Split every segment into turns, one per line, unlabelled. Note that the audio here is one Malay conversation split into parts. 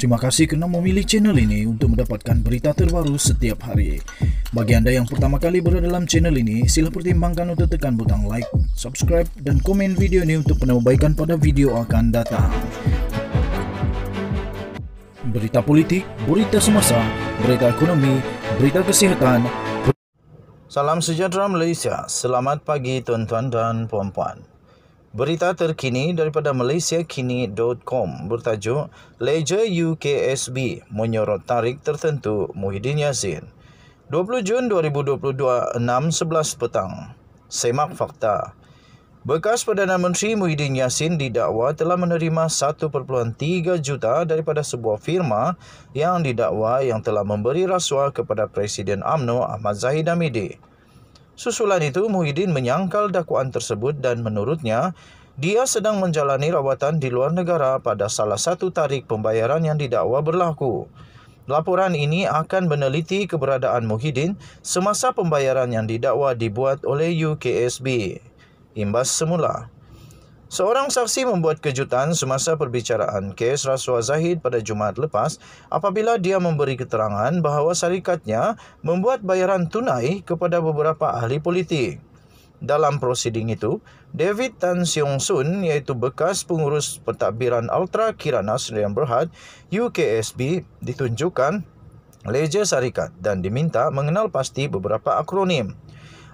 Terima kasih kerana memilih channel ini untuk mendapatkan berita terbaru setiap hari. Bagi anda yang pertama kali berada dalam channel ini, sila pertimbangkan untuk tekan butang like, subscribe dan komen video ini untuk penambahbaikan pada video akan datang. Berita politik, berita semasa, berita ekonomi, berita kesihatan. Salam sejahtera Malaysia. Selamat pagi tuan-tuan dan puan-puan. Berita terkini daripada malaysiakini.com bertajuk Ledger UKSB menyorot tarik tertentu Muhyiddin Yassin. 20 Jun 2022, 6.11 petang. Semak fakta. Bekas Perdana Menteri Muhyiddin Yassin didakwa telah menerima 1.3 juta daripada sebuah firma yang didakwa yang telah memberi rasuah kepada Presiden AMNO Ahmad Zahid Hamidi. Susulan itu, Muhyiddin menyangkal dakwaan tersebut dan menurutnya, dia sedang menjalani rawatan di luar negara pada salah satu tarik pembayaran yang didakwa berlaku. Laporan ini akan meneliti keberadaan Muhyiddin semasa pembayaran yang didakwa dibuat oleh UKSB. Imbas semula. Seorang saksi membuat kejutan semasa perbicaraan kes rasuah Zahid pada Jumaat lepas apabila dia memberi keterangan bahawa syarikatnya membuat bayaran tunai kepada beberapa ahli politik. Dalam prosiding itu, David Tan Siong Sun iaitu bekas pengurus pentadbiran Ultra Kirana Sdn Berhad UKSB ditunjukkan leja syarikat dan diminta mengenal pasti beberapa akronim.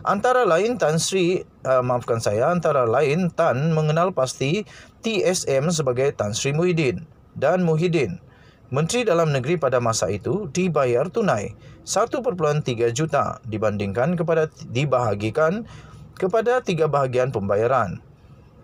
Antara lain Tan Sri, uh, maafkan saya, antara lain Tan mengenal pasti TSM sebagai Tan Sri Muhyiddin dan Muhyiddin. Menteri Dalam Negeri pada masa itu dibayar tunai 1.3 juta dibandingkan kepada dibahagikan kepada tiga bahagian pembayaran.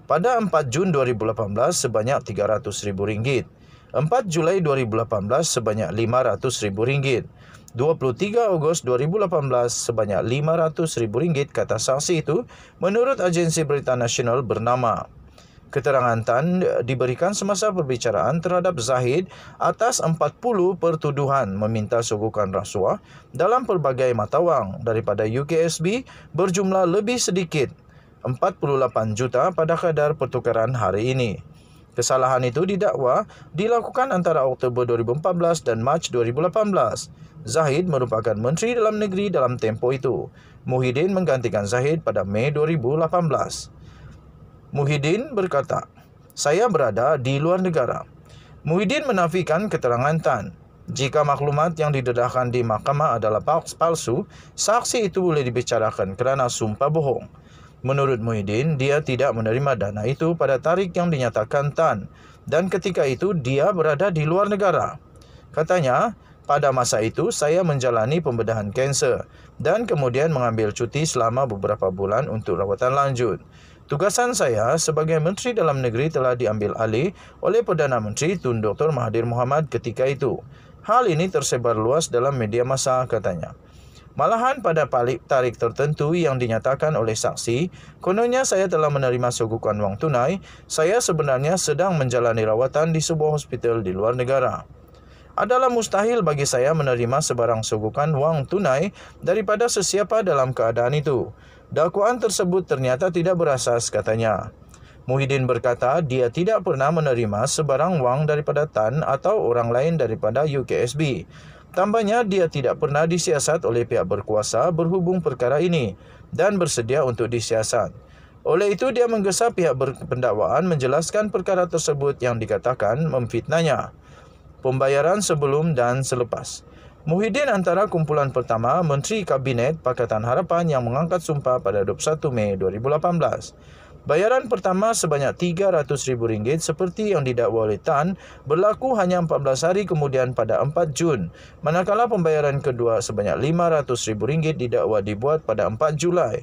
Pada 4 Jun 2018 sebanyak RM300,000. 4 Julai 2018 sebanyak RM500,000. 23 Ogos 2018 sebanyak RM500,000 kata saksi itu menurut agensi berita nasional bernama. Keterangan Tan diberikan semasa perbicaraan terhadap Zahid atas 40 pertuduhan meminta sugukan rasuah dalam pelbagai mata wang daripada UKSB berjumlah lebih sedikit 48 juta pada kadar pertukaran hari ini. Kesalahan itu didakwa dilakukan antara Oktober 2014 dan Mac 2018. Zahid merupakan Menteri Dalam Negeri dalam tempoh itu. Muhyiddin menggantikan Zahid pada Mei 2018. Muhyiddin berkata, saya berada di luar negara. Muhyiddin menafikan keterangan Tan. Jika maklumat yang didedahkan di mahkamah adalah palsu, saksi itu boleh dibicarakan kerana sumpah bohong. Menurut Muhyiddin, dia tidak menerima dana itu pada tarik yang dinyatakan Tan dan ketika itu dia berada di luar negara. Katanya, pada masa itu, saya menjalani pembedahan kanser dan kemudian mengambil cuti selama beberapa bulan untuk rawatan lanjut. Tugasan saya sebagai Menteri Dalam Negeri telah diambil alih oleh Perdana Menteri Tun Dr. Mahathir Mohamad ketika itu. Hal ini tersebar luas dalam media masa katanya. Malahan pada palik tarik tertentu yang dinyatakan oleh saksi, kononnya saya telah menerima sogokan wang tunai, saya sebenarnya sedang menjalani rawatan di sebuah hospital di luar negara adalah mustahil bagi saya menerima sebarang sogokan wang tunai daripada sesiapa dalam keadaan itu. Dakwaan tersebut ternyata tidak berasas katanya. Muhyiddin berkata dia tidak pernah menerima sebarang wang daripada Tan atau orang lain daripada UKSB. Tambahnya dia tidak pernah disiasat oleh pihak berkuasa berhubung perkara ini dan bersedia untuk disiasat. Oleh itu dia menggesa pihak berpendakwaan menjelaskan perkara tersebut yang dikatakan memfitnahnya pembayaran sebelum dan selepas. Muhyiddin antara kumpulan pertama Menteri Kabinet Pakatan Harapan yang mengangkat sumpah pada 21 Mei 2018. Bayaran pertama sebanyak RM300,000 seperti yang didakwa oleh Tan berlaku hanya 14 hari kemudian pada 4 Jun. Manakala pembayaran kedua sebanyak RM500,000 didakwa dibuat pada 4 Julai.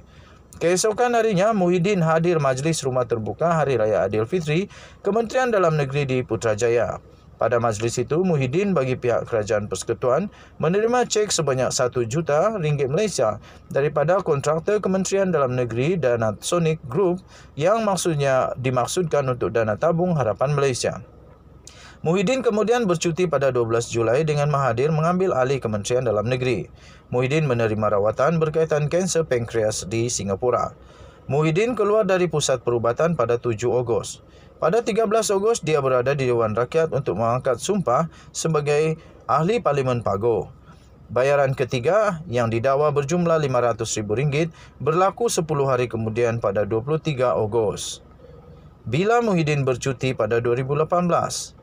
Keesokan harinya, Muhyiddin hadir majlis rumah terbuka Hari Raya Adil Fitri Kementerian Dalam Negeri di Putrajaya. Pada majlis itu, Muhyiddin bagi pihak kerajaan persekutuan menerima cek sebanyak 1 juta ringgit Malaysia daripada kontraktor Kementerian Dalam Negeri Dana Sonic Group yang maksudnya dimaksudkan untuk dana tabung harapan Malaysia. Muhyiddin kemudian bercuti pada 12 Julai dengan Mahathir mengambil alih Kementerian Dalam Negeri. Muhyiddin menerima rawatan berkaitan kanser pankreas di Singapura. Muhyiddin keluar dari pusat perubatan pada 7 Ogos. Pada 13 Ogos, dia berada di Dewan Rakyat untuk mengangkat sumpah sebagai ahli Parlimen Pago. Bayaran ketiga yang didakwa berjumlah RM500,000 berlaku 10 hari kemudian pada 23 Ogos. Bila Muhyiddin bercuti pada 2018?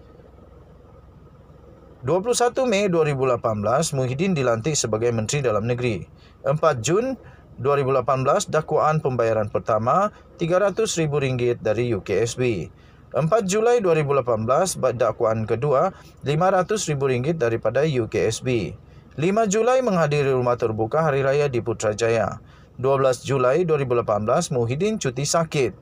21 Mei 2018, Muhyiddin dilantik sebagai Menteri Dalam Negeri. 4 Jun 2018, dakwaan pembayaran pertama RM300,000 dari UKSB. 4 Julai 2018, dakwaan kedua RM500,000 daripada UKSB. 5 Julai menghadiri rumah terbuka Hari Raya di Putrajaya. 12 Julai 2018, Muhyiddin cuti sakit.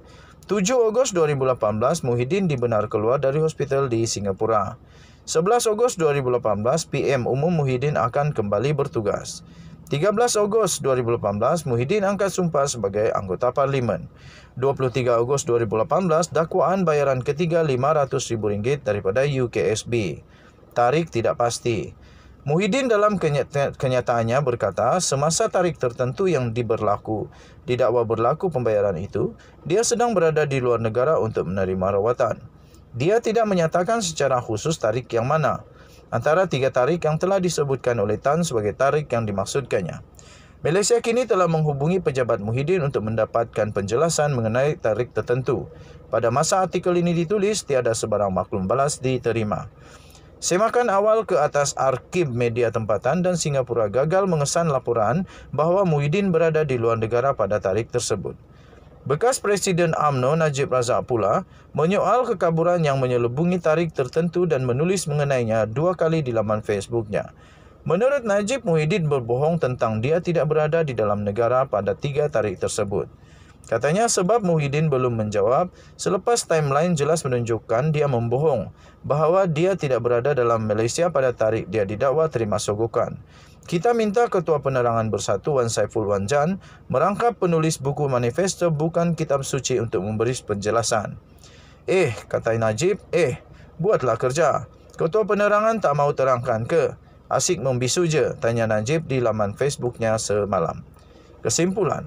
7 Ogos 2018, Muhyiddin dibenar keluar dari hospital di Singapura. 11 Ogos 2018, PM Umum Muhyiddin akan kembali bertugas. 13 Ogos 2018, Muhyiddin angkat sumpah sebagai anggota parlimen. 23 Ogos 2018, dakwaan bayaran ketiga RM500,000 daripada UKSB. Tarik tidak pasti. Muhyiddin dalam kenyataannya berkata, semasa tarik tertentu yang diberlaku, didakwa berlaku pembayaran itu, dia sedang berada di luar negara untuk menerima rawatan. Dia tidak menyatakan secara khusus tarik yang mana antara tiga tarik yang telah disebutkan oleh Tan sebagai tarik yang dimaksudkannya. Malaysia kini telah menghubungi pejabat Muhyiddin untuk mendapatkan penjelasan mengenai tarik tertentu. Pada masa artikel ini ditulis, tiada sebarang maklum balas diterima. Semakan awal ke atas arkib media tempatan dan Singapura gagal mengesan laporan bahawa Muhyiddin berada di luar negara pada tarik tersebut. Bekas Presiden AMNO Najib Razak pula menyoal kekaburan yang menyelubungi tarik tertentu dan menulis mengenainya dua kali di laman Facebooknya. Menurut Najib, Muhyiddin berbohong tentang dia tidak berada di dalam negara pada tiga tarik tersebut. Katanya sebab Muhyiddin belum menjawab selepas timeline jelas menunjukkan dia membohong bahawa dia tidak berada dalam Malaysia pada tarik dia didakwa terima sogokan. Kita minta Ketua Penerangan Bersatu Wan Saiful Wanjan merangkap penulis buku manifesto bukan kitab suci untuk memberi penjelasan. Eh, kata Najib, eh, buatlah kerja. Ketua Penerangan tak mau terangkan ke? Asik membisu je, tanya Najib di laman Facebooknya semalam. Kesimpulan,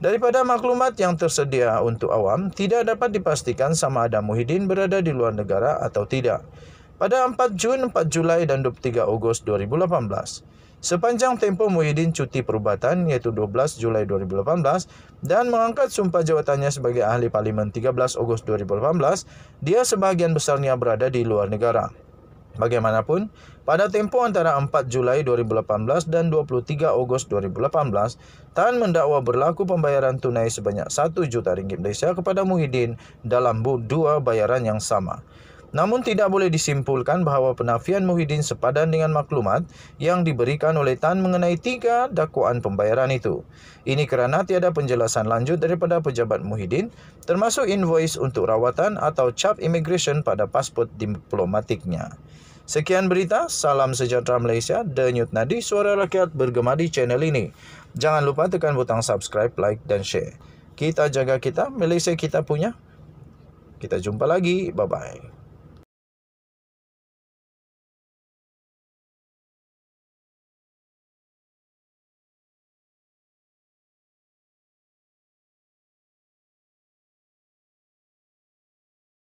daripada maklumat yang tersedia untuk awam, tidak dapat dipastikan sama ada Muhyiddin berada di luar negara atau tidak. Pada 4 Jun, 4 Julai dan 23 Ogos 2018, Sepanjang tempoh Muhyiddin cuti perubatan iaitu 12 Julai 2018 dan mengangkat sumpah jawatannya sebagai ahli parlimen 13 Ogos 2018, dia sebahagian besarnya berada di luar negara. Bagaimanapun, pada tempoh antara 4 Julai 2018 dan 23 Ogos 2018, Tan mendakwa berlaku pembayaran tunai sebanyak 1 juta ringgit Malaysia kepada Muhyiddin dalam dua bayaran yang sama. Namun tidak boleh disimpulkan bahawa penafian Muhyiddin sepadan dengan maklumat yang diberikan oleh Tan mengenai tiga dakwaan pembayaran itu. Ini kerana tiada penjelasan lanjut daripada pejabat Muhyiddin termasuk invoice untuk rawatan atau cap immigration pada pasport diplomatiknya. Sekian berita, salam sejahtera Malaysia, denyut nadi suara rakyat bergema di channel ini. Jangan lupa tekan butang subscribe, like dan share. Kita jaga kita, Malaysia kita punya. Kita jumpa lagi, bye-bye.